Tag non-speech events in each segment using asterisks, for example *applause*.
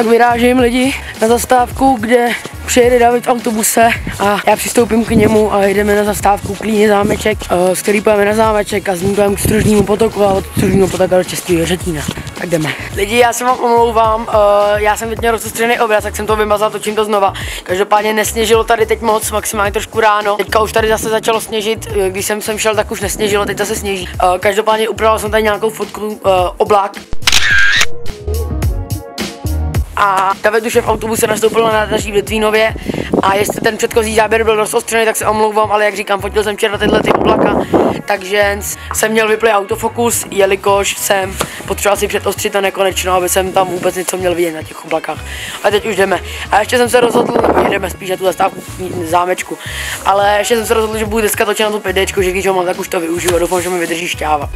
Tak vyrážím lidi na zastávku, kde přijede David v autobuse a já přistoupím k němu a jedeme na zastávku Klíně zámeček, eh, s který pojeme na zámeček a z k Stružnímu potoku a od Stružního potoka do Českého Řetína. Tak jdeme. Lidi, já se vám omlouvám, eh, já jsem teď měl rozostřený obraz, tak jsem to vymazal, točím to znova. Každopádně nesněžilo tady teď moc, maximálně trošku ráno. Teďka už tady zase začalo sněžit, eh, když jsem sem šel, tak už nesněžilo, teď zase sněží. Každopádně upravil jsem tady nějakou fotku oblák a David už je v autobuse nastoupil na nádraží v Litvínově a jestli ten předchozí záběr byl dost ostřený, tak se omlouvám, ale jak říkám, fotil jsem včera tyhle ty oblaka, takže jsem měl vyplý autofokus, jelikož jsem potřeboval si předostřit a nekonečno, aby jsem tam vůbec něco měl vidět na těch oblakách. A teď už jdeme. A ještě jsem se rozhodl, jdeme spíš na tu zastávku zámečku, ale ještě jsem se rozhodl, že budu dneska točit na tu 5 že když ho mám, tak už to využiju a doufám, že mi vydrží šťáva.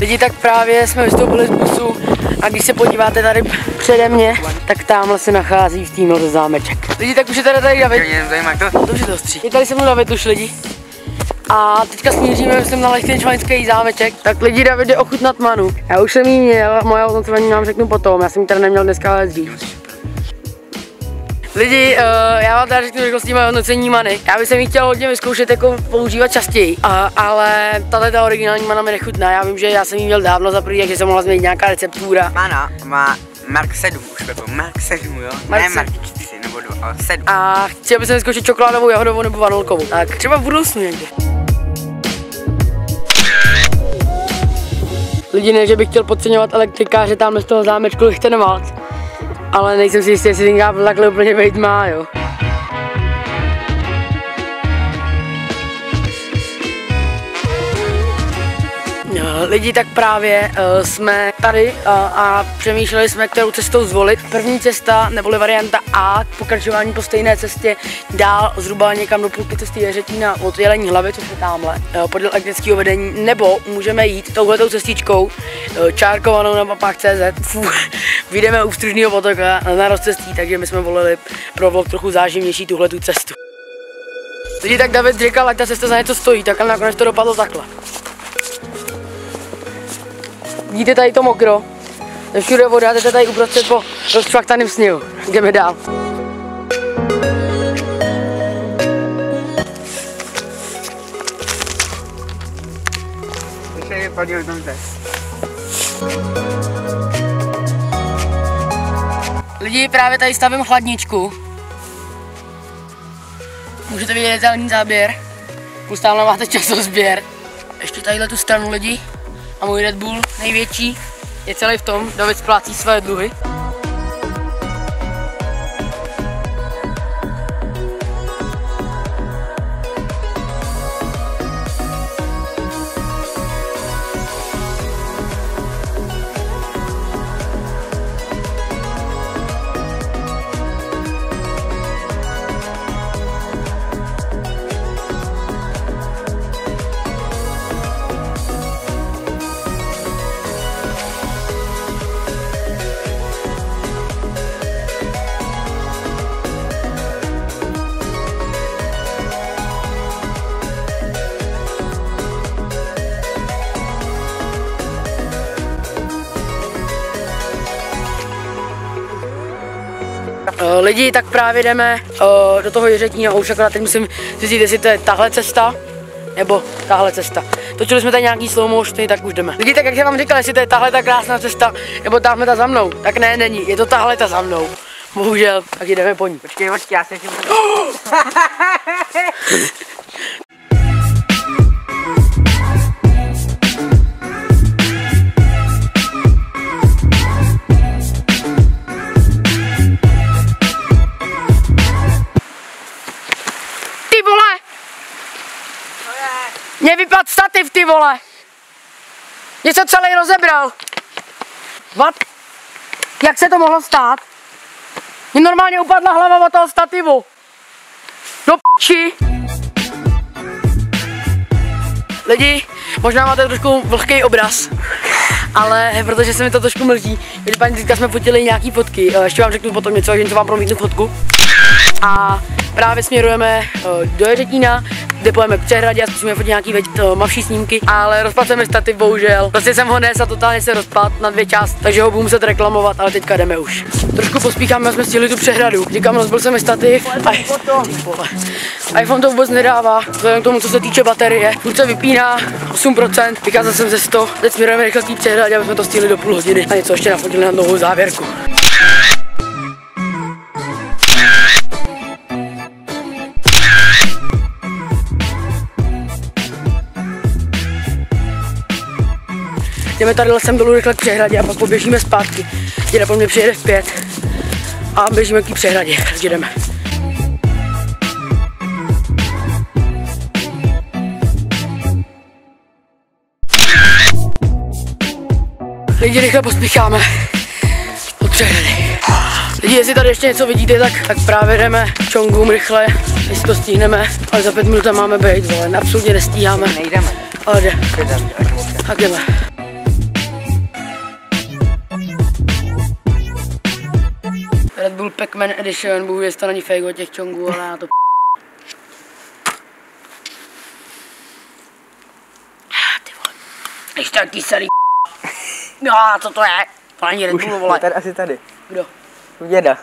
Lidi, tak právě jsme vystoupili z busu a když se podíváte tady přede mě, tak tamhle se nachází v týmhle zámeček. Lidi, tak už je tady tady David. to. Dobře to stří. Je tady se mnou David už lidi. A teďka smíříme, jsem na Lichtensteinský zámeček, tak lidi David jde ochutnat manu. Já už jsem jí měl, moje označování vám řeknu potom, já jsem ji tady neměl dneska ale dřív. Lidi, uh, já vám tady řeknu rychlostí moje hodnocení many. Já bych ji chtěl hodně vyzkoušet jako používat častěji, uh, ale tahle ta originální mana mi nechutná. Já vím, že já jsem ji měl dávno za první, takže jsem mohla změnit nějaká receptura. Mana má Mark 7 už Pepo, Mark 7 jo, Mark ne Mark 4 nebo 2, ale 7. A chtěl bych vyzkoušet čokoládovou, jahodovou nebo vanilkovou. Tak třeba v budoucnu někdy. Lidi, ne, že bych chtěl podceňovat elektrikáře tamhle z toho zámečku Lichtenwald, ale nejsem si jistý, jestli ten kábel takhle úplně být má, jo. Lidi, tak právě uh, jsme tady uh, a přemýšleli jsme, kterou cestou zvolit. První cesta, neboli varianta A, pokračování po stejné cestě dál zhruba někam do půlky cesty Jeřetína od Jelení hlavy, což je tamhle, uh, podél vedení, nebo můžeme jít touhletou cestičkou, uh, čárkovanou na mapách CZ. *laughs* vyjdeme u Stružního potoka na rozcestí, takže my jsme volili pro vlog trochu záživnější tuhle tu cestu. Lidi, tak David říkal, ať ta cesta za něco stojí, tak ale nakonec to dopadlo takhle. Vidíte tady to mokro? Je všude voda, jdete tady uprostřed po rozčvaktaným sněhu. Jdeme dál. Lidi, právě tady stavím chladničku. Můžete vidět detailní záběr. Plus tamhle máte časozběr. Ještě tadyhle tu stranu lidi a můj Red Bull největší je celý v tom, David splácí své dluhy. Lidi, tak právě jdeme uh, do toho Jiřetína, už akorát teď musím zjistit, jestli to je tahle cesta, nebo tahle cesta. Točili jsme tady nějaký slow motion, tak už jdeme. Lidi, tak jak jsem vám říkal, jestli to je tahle ta krásná cesta, nebo tahle ta za mnou, tak ne, není, je to tahle ta za mnou. Bohužel, tak jdeme po ní. Počkej, počkej, já se ještě *gasps* *laughs* vypad stativ, ty vole! Mě se celý rozebral. What? Jak se to mohlo stát? Mě normálně upadla hlava od toho stativu. Do p***či. Lidi, možná máte trošku vlhký obraz, ale protože se mi to trošku mrzí, paní teďka jsme fotili nějaký fotky, eh, ještě vám řeknu potom něco, že vám promítnu fotku. A právě směrujeme eh, do Jeřetína, kde pojeme k přehradě a zkusíme fotit nějaký veď, to, mavší snímky, ale rozpad se mi stativ, bohužel. Prostě jsem ho nes a totálně se rozpad na dvě část, takže ho budu muset reklamovat, ale teďka jdeme už. Trošku pospícháme, jsme stihli tu přehradu. Říkám, rozbil se mi stativ. Vole. iPhone to vůbec nedává, vzhledem k tomu, co se týče baterie. Furt se vypíná 8%, vykázal jsem ze 100. Teď směrujeme rychle k té přehradě, aby jsme to stihli do půl hodiny a něco ještě nafotili na dlouhou závěrku. Jdeme tady lesem dolů rychle k přehradě a pak poběžíme zpátky. Děda po mně přijede v pět a běžíme k přehradě. Tak jdeme. Lidi, rychle pospícháme od přehrady. Lidi, jestli tady ještě něco vidíte, tak, tak právě jdeme čongům rychle, jestli to stihneme, ale za pět minut tam máme být, vole, absolutně nestíháme, Nejdeme. ale jde, tak jdeme. Pac-Man Edition, bohu jestli to není fake od těch čongů, ale já to Ah, ty vole. Ještě tak kyselý *laughs* No, co to je? To není Red Bull, vole. tady asi tady. Kdo? Děda.